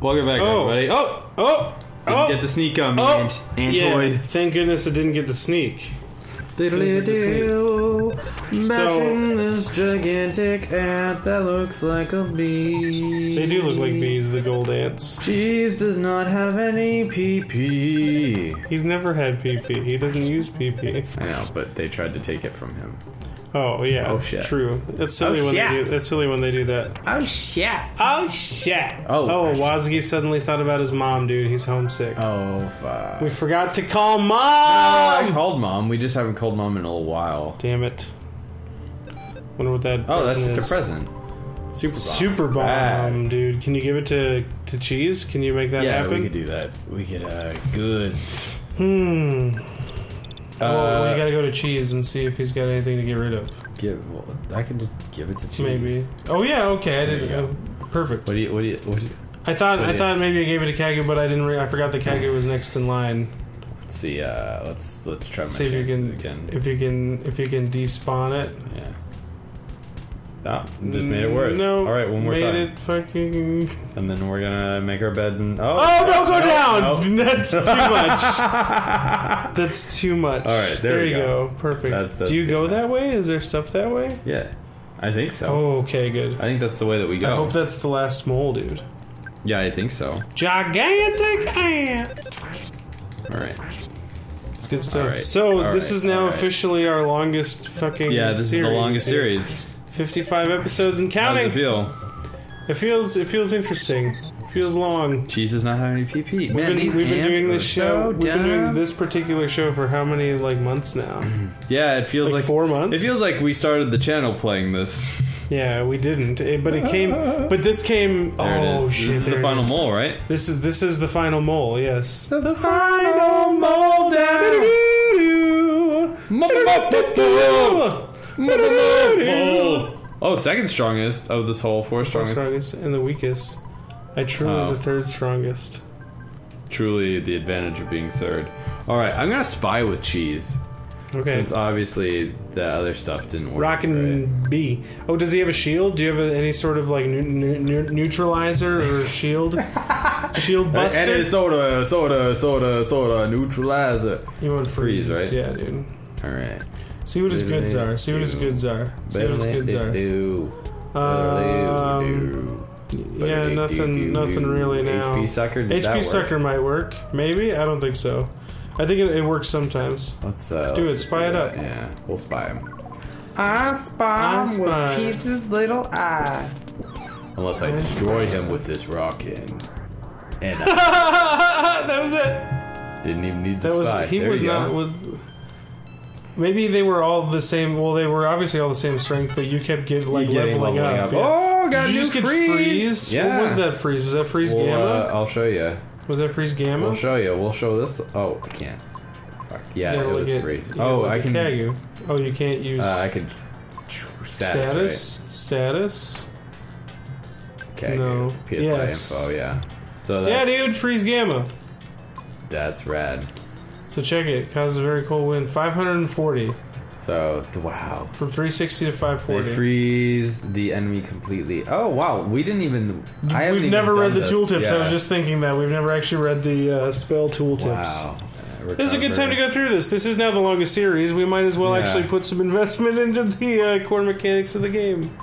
Welcome back, Oh. everybody. Oh, Oh, didn't oh, get the sneak on me, oh, Ant- yeah. Antoid. Thank goodness I didn't get the sneak. Diddly-doo, So- bashing this gigantic ant that looks like a bee. They do look like bees, the gold ants. Cheese does not have any PP. He's never had PP. He doesn't use PP. I know, but they tried to take it from him. Oh yeah. Oh, shit. True. That's silly Oh, when they do. That's silly when they do that. Oh shit! Oh shit. Oh. Oh, Wazgi suddenly thought about his mom, dude. He's homesick. Oh fuck! We forgot to call mom. I called mom. We just haven't called mom in a little while. Damn it. Wonder what that. Oh, that's just a present. Super bomb. Super bomb, Rad. dude. Can you give it to to cheese? Can you make that Yeah, happen? we could do that. We could uh, good. Hmm. well, we Uh, gotta go to cheese and see if he's got anything to get rid of. give. Well, I can just give it to cheese. Maybe. Oh yeah. Okay. I There didn't. uh, perfect. What do you? What do you? What do you? I thought. I thought maybe I gave it to Kagu, but I didn't. Re- I forgot the Kagu was next in line. Let's see. Uh, let's let's try my See if you can. again. If you can. If you can despawn it. yeah. Ah, just made it worse. No. All right, one more made time, it fucking. and then we're gonna make our bed. And oh, Oh, don't Go no, down. no. That's too much. That's too much. All right, there we you go. go. Perfect. That's- that's Do you good. go that way? Is there stuff that way? yeah, I think so. Oh, okay, good. I think that's the way that we go. I hope that's the last mole, dude. yeah, I think so. Gigantic ant. All right. It's good stuff. All right, So all this right, is now all right. officially our longest fucking. Yeah, this is the longest dude. series. Fifty-five episodes and counting. How does it feel? It feels. It feels interesting. It feels long. Cheese does not have any PP. We've Man, been, these we've been doing this show. so we've been doing this particular show for how many like months now? Yeah, it feels Like, like, four months. It feels like we started the channel playing this. Yeah, we didn't. It- but it came. But this came. There it oh shit! This is the final is. mole, right? This is this is the final mole. Yes. The final mole Oh, second strongest of this whole four strongest. strongest and the weakest. I truly Oh. the third strongest. Truly, the advantage of being third. All right, I'm gonna spy with cheese Okay. since obviously the other stuff didn't work. Rockin' B. Oh, does he have a shield? Do you have a, any sort of like neutralizer or shield? shield buster? And it's soda, soda, soda, soda neutralizer. you want freeze, freeze, right? Yeah, dude. All right. See what his goods are. See what his goods are. See what his goods are. Do. Um, yeah, nothing, nothing really now. HP sucker. Did that HP work? sucker might work. Maybe I don't think so. I think it, it works sometimes. Let's uh, Do let's it, spy do it up. Yeah, we'll spy him. I spy I spy. Cheese's little eye. Unless I destroy him with this rocket. And I that was it. didn't even need to That was spy. he There was you go. not was. Maybe they were all the same. Well, they were obviously all the same strength, but you kept get, like You leveling, leveling up. up. yeah. Oh, got Did you new just get freeze. freeze? Yeah. What was that freeze? Was that freeze We'll, gamma? uh, I'll show you. was that freeze gamma? We'll show you. We'll show this. Oh, I can't. Fuck. Yeah, You it was at- freeze. Oh, I at can. Kagu. Oh, you can't use Uh, I can. Status. status. Status. Okay. No. PSI Yes. info. Yeah. So that, Yeah, dude, freeze gamma. that's rad. So check it. Causes a very cool win. 540 So wow. from 360 to 540. They 540. freeze the enemy completely. Oh wow, we didn't even. I We've never read the tooltips. I was just thinking that we've never actually read the uh, spell tooltips. Wow. This is a good time to go through this. This is now the longest series. We might as well Yeah. actually put some investment into the uh, core mechanics of the game.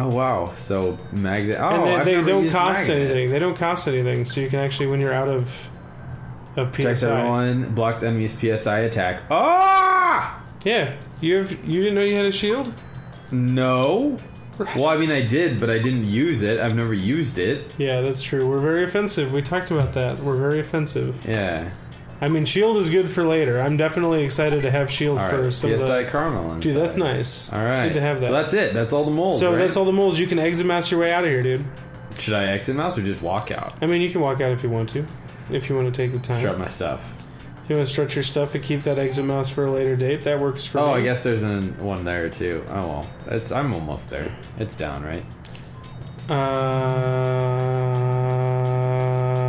Oh wow. So magnet. Oh, and they, they don't cost magnet. anything. They don't cost anything. So you can actually, when you're out of of Protects PSI, everyone. Blocks enemies PSI attack. Ah! yeah, you have. You didn't know you had a shield. No. Well, I mean, I did, but I didn't use it. I've never used it. Yeah, that's true. We're very offensive. We talked about that. We're very offensive. Yeah. I mean, shield is good for later. I'm definitely excited to have shield All for some PSI of the. caramel. Dude, that's nice. All right. It's good to have that. So that's it. That's all the moles. So right? that's all the moles. You can exit mouse your way out of here, dude. Should I exit mouse or just walk out? I mean, you can walk out if you want to. If you want to take the time. Strap my stuff. If you want to stretch your stuff and keep that exit mouse for a later date, that works for Oh, me. Oh, I guess there's an, one there too. Oh well, it's I'm almost there. It's down, right?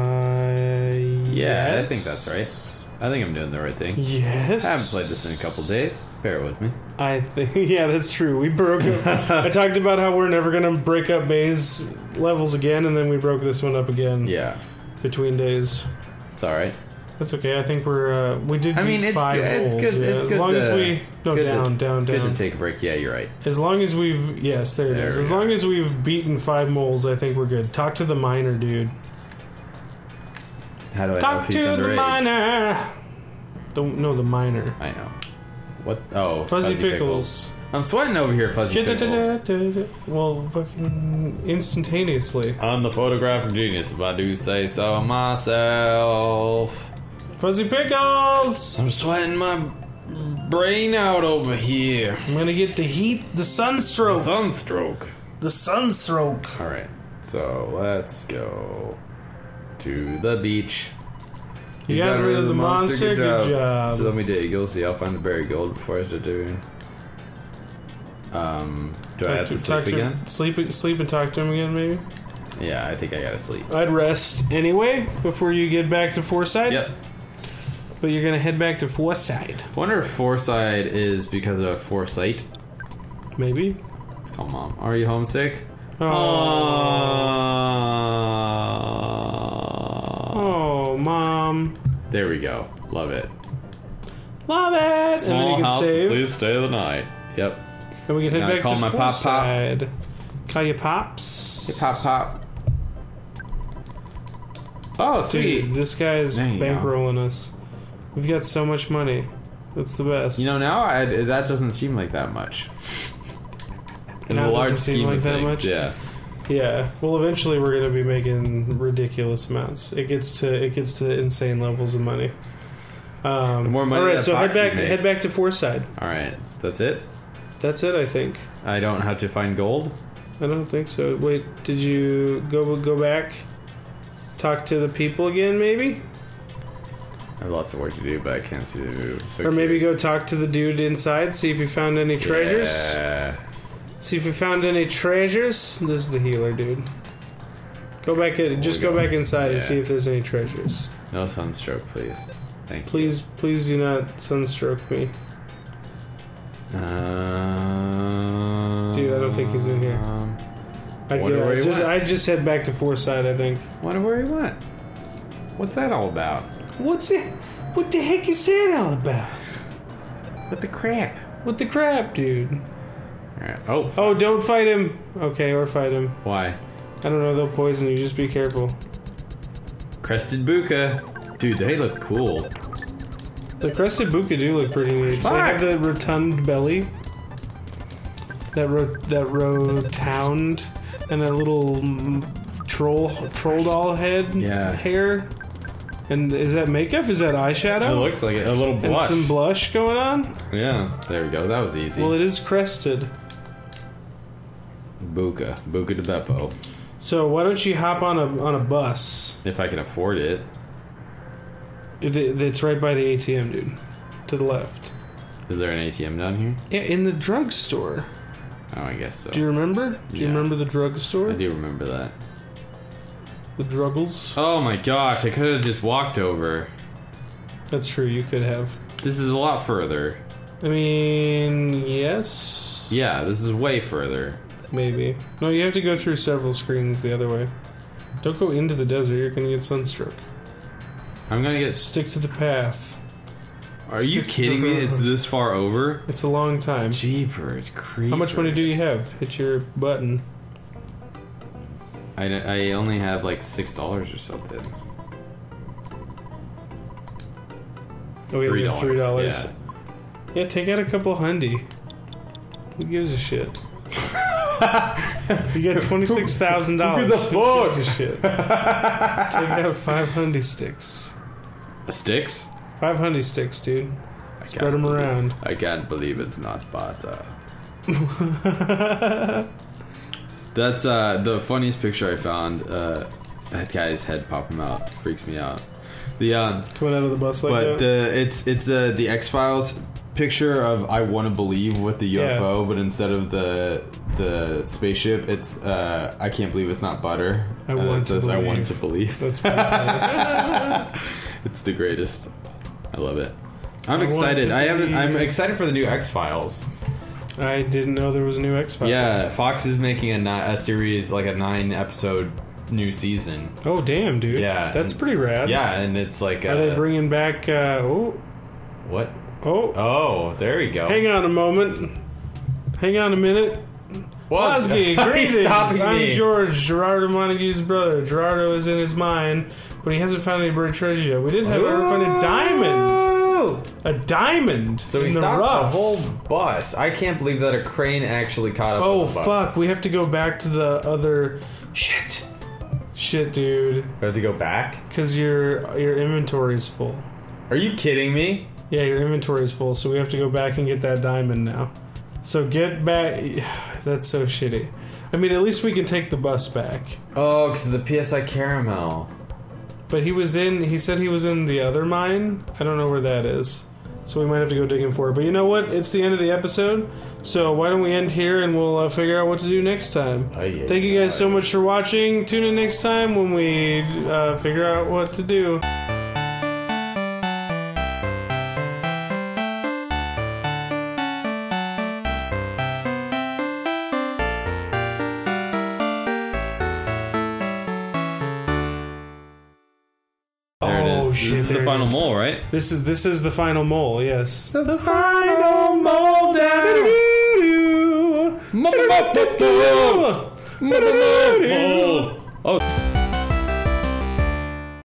Uh, Yeah, I think that's right. I think I'm doing the right thing. Yes. I haven't played this in a couple days. Bear with me. I think yeah, that's true. We broke. up. I talked about how we're never gonna break up Maze levels again, and then we broke this one up again Yeah, between days. it's all right. That's okay. I think we're uh, we did. I mean, it's five good- it's holes, good- yeah. it's as good long as we no good to- down down Good to take a break. Yeah, you're right. As long as we've yes, there it There is. As go. long as we've beaten five moles, I think we're good. Talk to the miner, dude. How do I know Talk if he's to the underage? miner. Don't know the miner. I know. What? Oh, Fuzzy, pickles. I'm sweating over here, Fuzzy Pickles. Well, fucking instantaneously. I'm the photographic genius, if I do say so myself. Fuzzy pickles. I'm sweating my brain out over here. I'm gonna get the heat, the sunstroke, Sunstroke. the sunstroke. All right, so let's go to the beach. You got rid of the monster. Good job. So let me dig. You'll see. I'll find the berry gold before I start doing. Um, do I have to sleep talk to again? Him, sleep, sleep, and talk to him again, maybe. Yeah, I think I gotta sleep. I'd rest anyway before you get back to Fourside. Yep. But you're gonna head back to Fourside, I Wonder if foresight is because of foresight. maybe. Let's call mom. Are you homesick? Oh, Oh. oh, mom, There we go. Love it. love it. and then Small you can house, save, please stay the night. Yep. And we can head back call to my pop pop. Call your pops. pop. pop. Oh, sweet. Dude, this guy is There go. bankrolling us. We've got so much money. That's the best. You know, now I, that doesn't seem like that much. In Now the large doesn't seem scheme like of that things, much? yeah. Yeah. Well, eventually we're gonna be making ridiculous amounts. It gets to it gets to insane levels of money. Um, The more money all right, so head back makes. head back to Fourside. All right, that's it. That's it, I think. I don't have to find gold. I don't think so. Wait, did you go go back? Talk to the people again, maybe, I have lots of work to do, but I can't see the. So or maybe go talk to the dude inside. See if you found any treasures. Yeah. See if you found any treasures. This is the healer, dude. Go back in, just go go. back inside and see if there's any treasures. No sunstroke, please. Thank you. Please, please do not sunstroke me. Um, Dude, I don't think he's in here. Um, Wonder get- where he just, went. I'd just head back to Fourside, I think. wonder where he went. What's that all about? What's it? What the heck is that all about? What the crap? What the crap, dude? All right. Oh, Oh, don't fight him. Okay, or fight him. why? I don't know, they'll poison you. Just be careful. Crested Booka. Dude, they look cool. The crested booka do look pretty neat. Fuck. They have the rotund belly. That ro- that rotund and that little mm, troll troll doll head Yeah. hair. And is that makeup? Is that eyeshadow? It looks like it. A little and blush. some blush going on. yeah, there we go. That was easy. Well, it is crested. Booka. Buca di Beppo. So why don't you hop on a on a bus? If I can afford it. It's right by the ATM, dude. To the left. Is there an ATM down here? Yeah, in the drugstore. Oh, I guess so. Do you remember? Do you Yeah. remember the drugstore? I do remember that. The druggles. Oh my gosh, I could have just walked over. That's true. You could have. This is a lot further. I mean, yes. Yeah, this is way further. Maybe. No, you have to go through several screens the other way. Don't go into the desert. You're gonna get sunstroke. I'm gonna get. Stick to the path. Are you Six- kidding me? It's this far over? It's a long time. Jeepers, creepers. How much money do you have? Hit your button. I, I only have like six dollars or something. Oh, we Three have three dollars. Yeah. Yeah, take out a couple hundy. Who gives a shit? you got twenty six thousand dollars. Who gives a fuck? gives a shit? take out five hundy sticks. Sticks? Five hundy sticks, dude. I Spread them believe- around. I can't believe it's not butter. That's uh, the funniest picture I found. Uh, that guy's head popping out freaks me out. The um, Coming out of the bus like but that. the it's it's uh, the X Files picture of I want to believe with the Yeah. UFO, but instead of the the spaceship, it's uh, I can't believe it's not butter. I Uh, want it to says I want believe." to believe. That's. It's the greatest. I love it. I'm I excited. I haven't. I'm excited for the new X Files. I didn't know there was a new X Files. Yeah, Fox is making a, ni- a series like a nine episode new season. Oh damn, dude. Yeah, That's and- pretty rad. Yeah, and it's like Are uh, they bringing back? Uh, oh, what? oh. Oh, there we go. Hang on a moment. Hang on a minute. Wozgy, greetings. I'm me? George, Gerardo Montague's brother. Gerardo is in his mine, but he hasn't found any buried treasure yet. We did have ever find a diamond. A diamond So in he the stopped rough. the whole bus. I can't believe that a crane actually caught up. oh with the bus. fuck! We have to go back to the other shit. Shit, dude. We have to go back. Because your your inventory is full. Are you kidding me? Yeah, your inventory is full, so we have to go back and get that diamond now. So get back. That's so shitty. I mean, at least we can take the bus back. Oh, because of the PSI caramel. But he was in. He said he was in the other mine. I don't know where that is. So we might have to go digging for it. But you know what? It's the end of the episode. So why don't we end here and we'll uh, figure out what to do next time. Ay, Thank you guys so much for watching. Tune in next time when we uh, figure out what to do. Oh shit! This is the final mole, right? This is this is the final mole. Yes, the, final mole down. Oh.